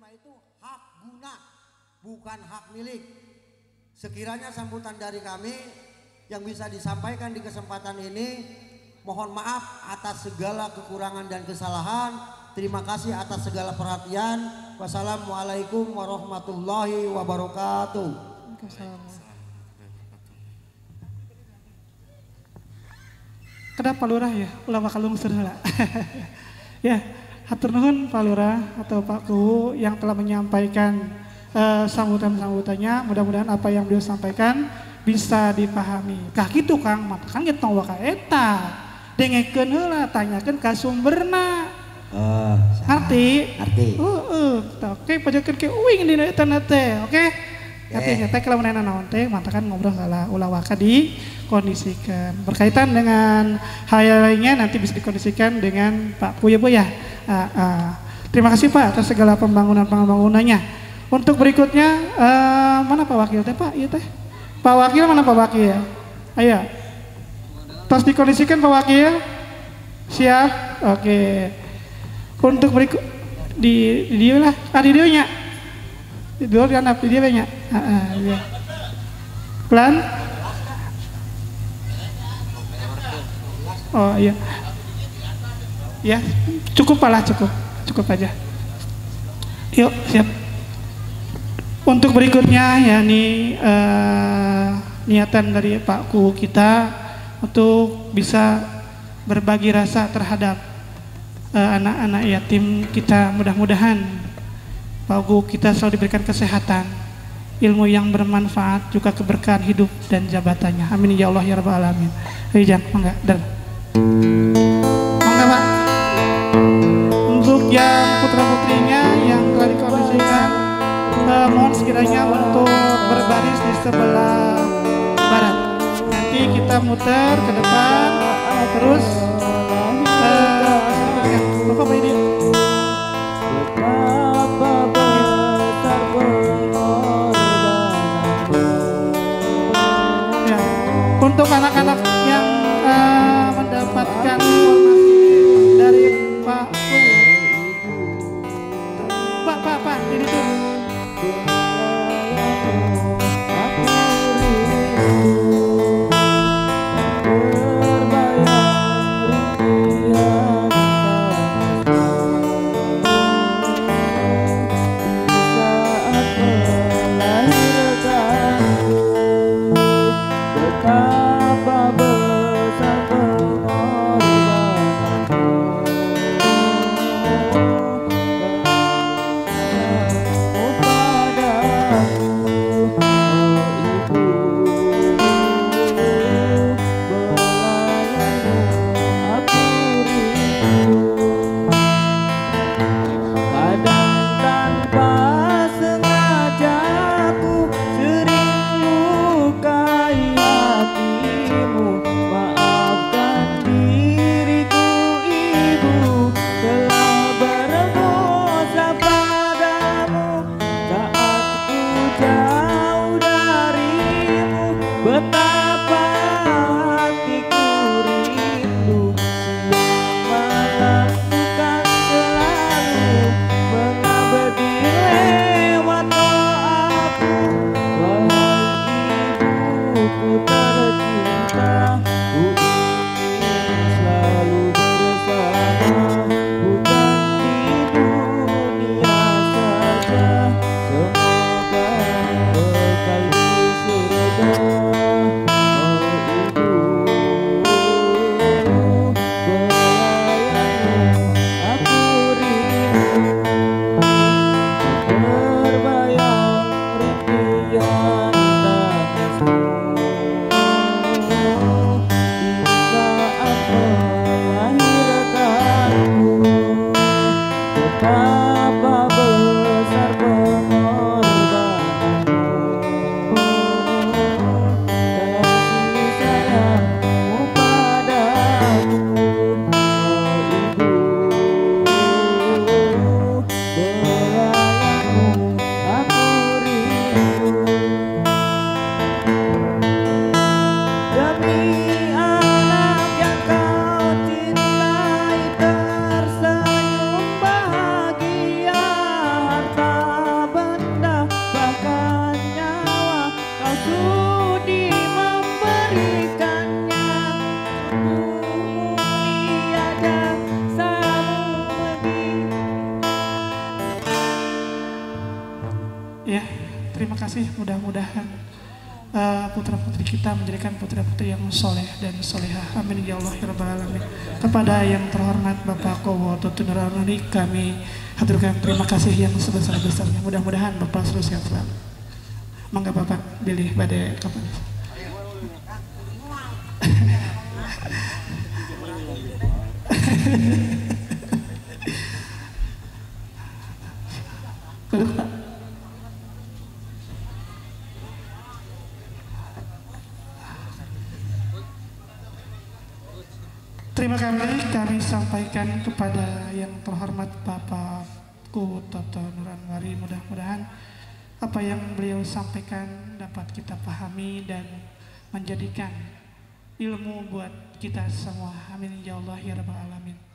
terima itu hak guna, bukan hak milik. Sekiranya sambutan dari kami yang bisa disampaikan di kesempatan ini, mohon maaf atas segala kekurangan dan kesalahan. Terima kasih atas segala perhatian. Wassalamualaikum warahmatullahi wabarakatuh. Kenapa Lurah ya? Ulah bakal lungsur heula. ya, hatur nuhun Pak Lurah atau Pak Kuwu yang telah menyampaikan eh, sambutan-sambutannya. Mudah-mudahan apa yang beliau sampaikan bisa dipahami. Kah gitu Kang, mata kan gitu waka eta. Dengekeun heula, tanyakeun ka sumberna. Oh, Arti? Arti. Heeh, uh, oke pajakeun ke uing dina eta teh, oke? Tapi Eh. teh kalau menena naon teh, mata kan ngobrol heula ulah waka di kondisikan. Berkaitan dengan hal lainnya nanti bisa dikondisikan dengan Pak Puya Bu ya. Ah, ah. Terima kasih Pak atas segala pembangunan-pembangunannya. Untuk berikutnya eh, mana Pak Wakil teh Pak? Iya teh. Pak Wakil mana Pak Wakil? Ayo. Tos dikondisikan Pak Wakil. Siap? Oke. Untuk berikut di, di dia lah. Ah di dia dia kan di dia nya. Ah, iya. Pelan. Oh iya. Ya, cukup lah cukup. Cukup aja. Yuk, siap. Untuk berikutnya ya nih eh, niatan dari Pak Ku kita untuk bisa berbagi rasa terhadap eh, anak-anak yatim kita mudah-mudahan Ku kita selalu diberikan kesehatan, ilmu yang bermanfaat juga keberkahan hidup dan jabatannya. Amin ya Allah ya rabbal alamin. Ayo jangan mangga dan mangga Pak. Untuk yang putra putrinya yang telah dikondisikan eh, mohon sekiranya untuk berbaris di sebelah barat. Nanti kita muter ke depan terus But kasih mudah-mudahan uh, putra-putri kita menjadikan putra-putri yang soleh dan solehah. Amin ya Allah ya Rabbal Alamin. Kepada yang terhormat Bapak Kowo Tutunurani kami haturkan terima kasih yang sebesar-besarnya. Mudah-mudahan Bapak selalu sehat selalu. Mangga Bapak pilih pada kapan? Duduk, Terima kasih kami sampaikan kepada yang terhormat Bapakku Toto Nuranwari. Mudah-mudahan apa yang beliau sampaikan dapat kita pahami dan menjadikan ilmu buat kita semua. Amin. Ya Allah ya rabbal alamin